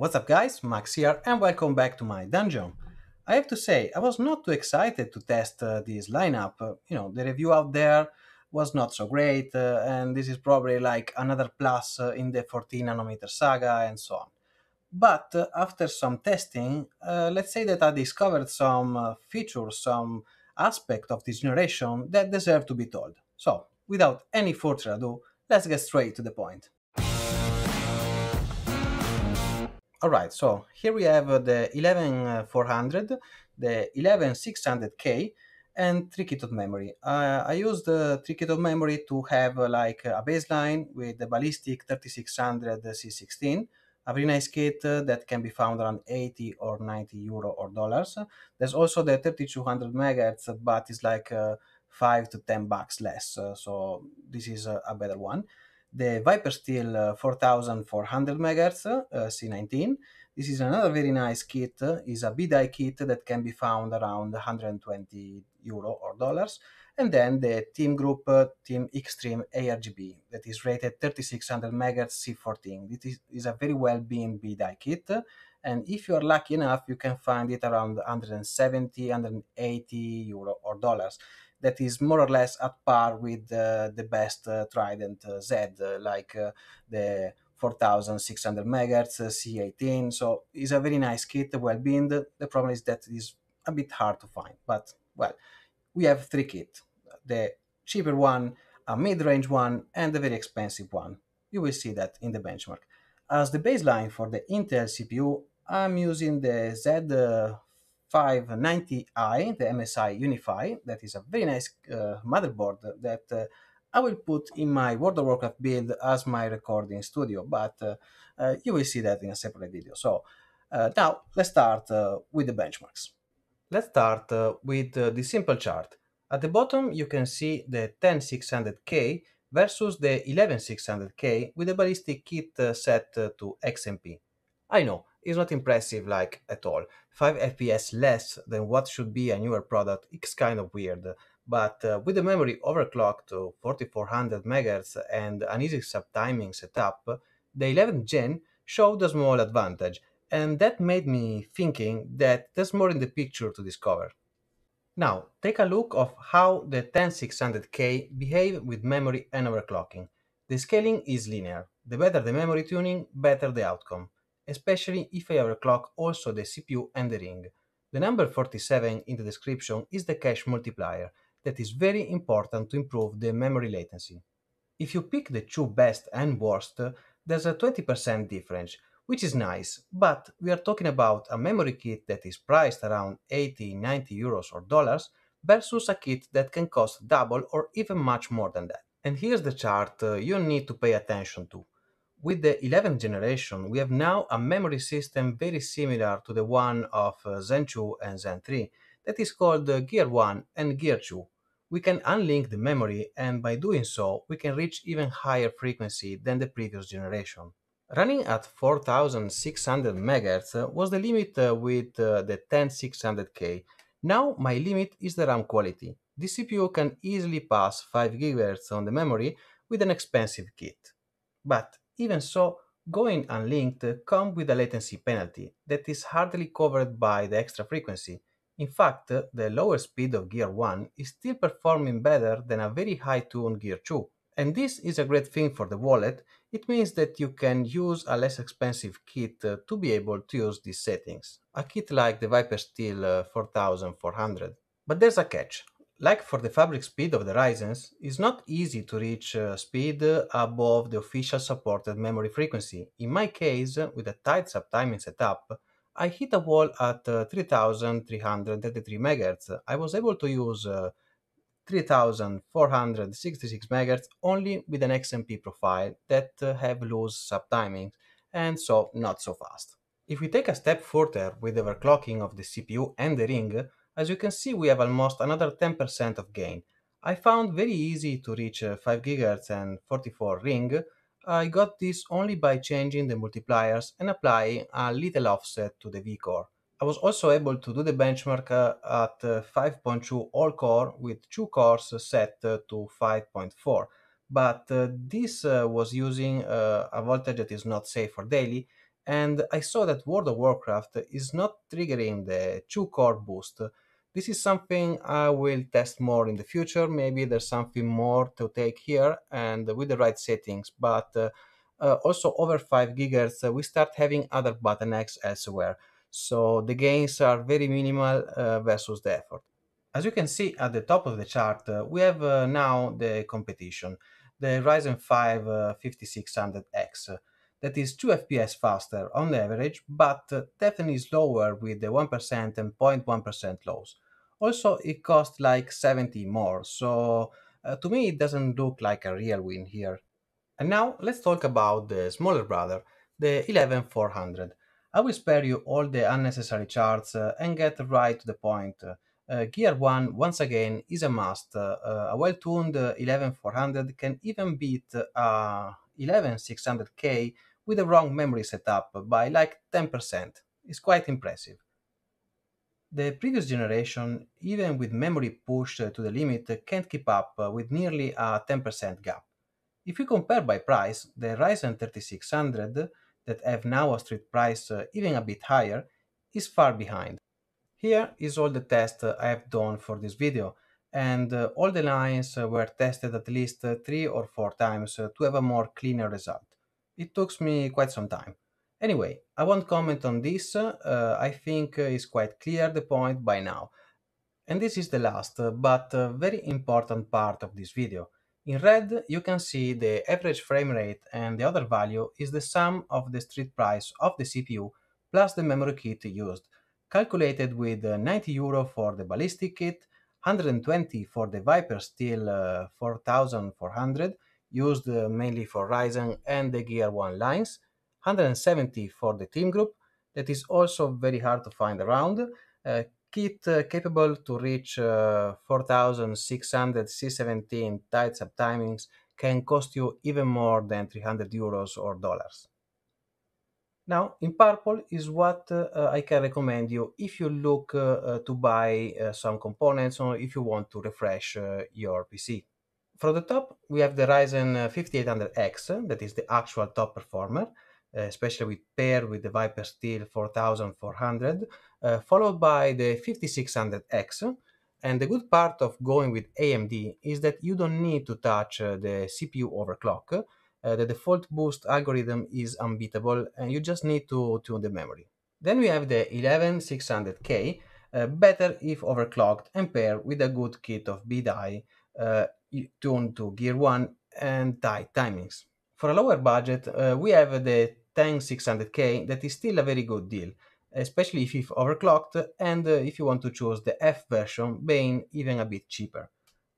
What's up guys, Max here and welcome back to my dungeon. I have to say, I was not too excited to test uh, this lineup. Uh, you know, the review out there was not so great uh, and this is probably like another plus uh, in the 14 nanometer saga and so on. But uh, after some testing, uh, let's say that I discovered some features, some aspect of this generation that deserve to be told. So, without any further ado, let's get straight to the point. Alright, so here we have the 11400, the 11600K, and 3 kit of memory. Uh, I used the 3 kit of memory to have uh, like a baseline with the Ballistix 3600 C16, a very nice kit uh, that can be found around 80 or 90 euro or dollars. There's also the 3200 megahertz, but it's like uh, 5 to 10 bucks less, uh, so this is a better one the Viper Steel uh, 4400 MHz uh, C19. This is another very nice kit. Uh, is a B-die kit that can be found around 120 euro or dollars. And then the Team Group uh, Team Extreme ARGB that is rated 3600 MHz C14. This is, is a very well being B-die kit. And if you are lucky enough, you can find it around 170, 180 euro or dollars that is more or less at par with uh, the best uh, Trident uh, Z, like the 4600 megahertz C18. So it's a very nice kit, well binned. The problem is that it is a bit hard to find, but well, we have three kits: the cheaper one, a mid-range one, and a very expensive one. You will see that in the benchmark. As the baseline for the Intel CPU, I'm using the Z 590i, the MSI Unify, that is a very nice uh, motherboard that uh, I will put in my World of Warcraft build as my recording studio, but uh, uh you will see that in a separate video. So uh, now let's start uh, with the benchmarks. Let's start with the simple chart. At the bottom you can see the 10600K versus the 11600K with the Ballistix kit set to XMP. I know, it's not impressive like at all. 5 FPS less than what should be a newer product is kind of weird, but uh, with the memory overclocked to 4400 MHz and an easy subtiming setup, the 11th gen showed a small advantage, and that made me thinking that there's more in the picture to discover. Now, take a look of how the 10600K behave with memory and overclocking. The scaling is linear. The better the memory tuning, better the outcome especially if I overclock also the CPU and the ring. The number 47 in the description is the cache multiplier that is very important to improve the memory latency. If you pick the two best and worst, there's a 20% difference, which is nice, but we are talking about a memory kit that is priced around 80, 90 euros or dollars versus a kit that can cost double or even much more than that. And here's the chart uh, you need to pay attention to. With the 11th generation, we have now a memory system very similar to the one of uh, Zen 2 and Zen 3 that is called uh, Gear 1 and Gear 2. We can unlink the memory and by doing so, we can reach even higher frequency than the previous generation. Running at 4600 MHz was the limit uh, with uh, the 10600K. Now my limit is the RAM quality. The CPU can easily pass 5 GHz on the memory with an expensive kit. But even so, going unlinked comes with a latency penalty that is hardly covered by the extra frequency. In fact, the lower speed of Gear 1 is still performing better than a very high tune Gear 2. And this is a great thing for the wallet, it means that you can use a less expensive kit uh, to be able to use these settings, a kit like the Viper Steel uh, 4400. But there's a catch, like for the fabric speed of the Ryzen's, it's not easy to reach uh, speed above the official supported memory frequency. In my case, with a tight subtiming setup, I hit a wall at uh, 3333 MHz. I was able to use uh, 3466 MHz only with an XMP profile that have loose subtiming and so not so fast. If we take a step further with overclocking of the CPU and the ring, as you can see, we have almost another 10% of gain. I found very easy to reach uh, 5 GHz and 44 ring. I got this only by changing the multipliers and applying a little offset to the V-core. I was also able to do the benchmark uh, at uh, 5.2 all core with two cores set to 5.4 but this was using a voltage that is not safe for daily and I saw that World of Warcraft is not triggering the 2 core boost. This is something I will test more in the future. Maybe there's something more to take here and with the right settings, but uh, uh, also over 5 gigahertz, uh, we start having other bottlenecks elsewhere. So the gains are very minimal uh, versus the effort. As you can see at the top of the chart, uh, we have uh, now the competition, the Ryzen 5 uh, 5600X. That is 2 FPS faster on average, but uh, definitely slower with the 1% and 0.1% lows. Also, it costs like 70 more, so uh, to me it doesn't look like a real win here. And now let's talk about the smaller brother, the 11400. I will spare you all the unnecessary charts uh, and get right to the point. Uh, Gear 1, once again, is a must. Uh, a well tuned 11400 can even beat a 11600K with a wrong memory setup by like 10%. It's quite impressive. The previous generation, even with memory pushed to the limit, can't keep up with nearly a 10% gap. If we compare by price, the Ryzen 3600 that have now a street price uh, even a bit higher is far behind. Here is all the tests I have done for this video and uh, all the lines were tested at least uh, three or four times uh, to have a more cleaner result. It took me quite some time. Anyway, I won't comment on this, uh, I think it's quite clear the point by now. And this is the last but very important part of this video. In red, you can see the average frame rate and the other value is the sum of the street price of the CPU plus the memory kit used, calculated with 90 euro for the Ballistix kit, 120 for the Viper Steel uh, 4400 used uh, mainly for Ryzen and the Gear 1 lines, 170 for the team group that is also very hard to find around, uh, kit uh, capable to reach uh, 4600 C17 tight subtimings can cost you even more than 300 euros or dollars. Now, in purple is what uh, I can recommend you if you look uh, to buy uh, some components or if you want to refresh your PC. From the top, we have the Ryzen 5800X, that is the actual top performer, uh, especially with paired with the Viper Steel 4400, uh, followed by the 5600X. And the good part of going with AMD is that you don't need to touch uh, the CPU overclock. Uh, the default boost algorithm is unbeatable and you just need to tune the memory. Then we have the 11600K, uh, better if overclocked and paired with a good kit of B-die uh, tuned to Gear 1 and tight timings. For a lower budget, uh, we have the 10600K that is still a very good deal, especially if you've overclocked and uh, if you want to choose the F version being even a bit cheaper.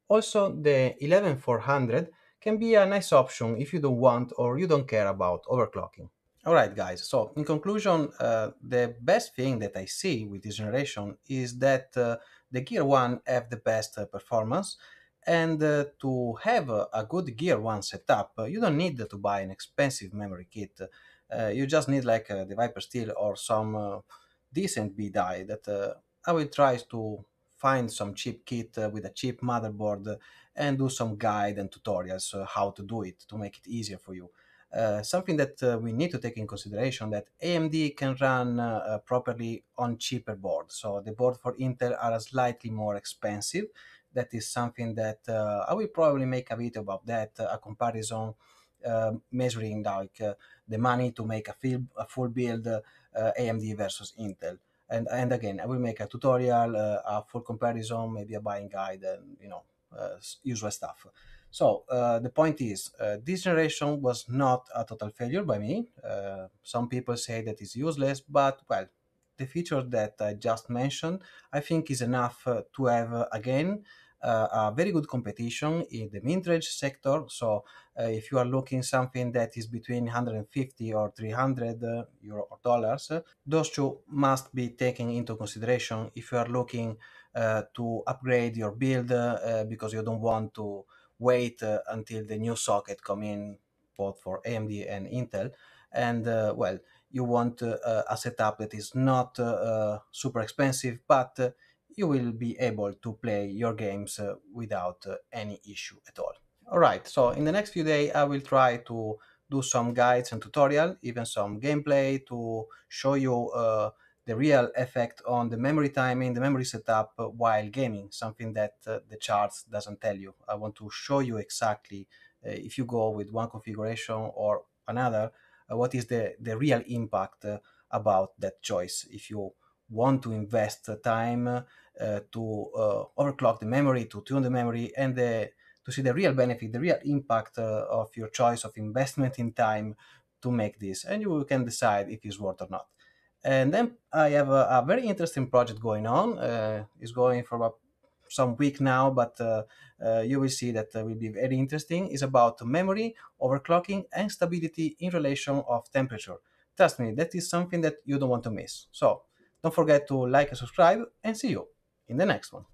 Also, the 11400 can be a nice option if you don't want or you don't care about overclocking. Alright guys, so in conclusion, uh, the best thing that I see with this generation is that uh, the Gear 1 have the best uh, performance and uh, to have a, good Gear 1 setup, uh, you don't need to buy an expensive memory kit. Uh, you just need like the Viper Steel or some decent B-die that I will try to find some cheap kit with a cheap motherboard and do some guide and tutorials how to do it to make it easier for you. Uh, something that uh, we need to take in consideration that AMD can run uh, properly on cheaper boards. So the board for Intel are slightly more expensive, that is something that uh, I will probably make a video about that, uh, a comparison uh, measuring like the money to make a full, a full build AMD versus Intel. And, and again, I will make a tutorial, a full comparison, maybe a buying guide, and you know, usual stuff. So uh, the point is, uh, this generation was not a total failure by me. Uh, some people say that it's useless, but well, the feature that I just mentioned, I think is enough to have again uh, Uh, a very good competition in the mid-range sector. So uh, if you are looking something that is between 150 or 300 uh, euro or dollars, uh, those two must be taken into consideration if you are looking uh, to upgrade your build because you don't want to wait until the new socket come in both for AMD and Intel. And well, you want a setup that is not super expensive, but you will be able to play your games uh, without uh, any issue at all. All right, so in the next few days, I will try to do some guides and tutorial, even some gameplay to show you uh, the real effect on the memory timing, the memory setup while gaming, something that uh, the charts doesn't tell you. I want to show you exactly uh, if you go with one configuration or another, uh, what is the, the real impact uh, about that choice. If you want to invest time uh, to uh, overclock the memory, to tune the memory, and the, to see the real benefit, the real impact uh, of your choice of investment in time to make this, and you can decide if it's worth or not. And then I have a, a very interesting project going on. Uh, it's going for about some week now, but uh, uh, you will see that uh, will be very interesting. It's about memory, overclocking, and stability in relation of temperature. Trust me, that is something that you don't want to miss. So don't forget to like and subscribe, and see you in the next one.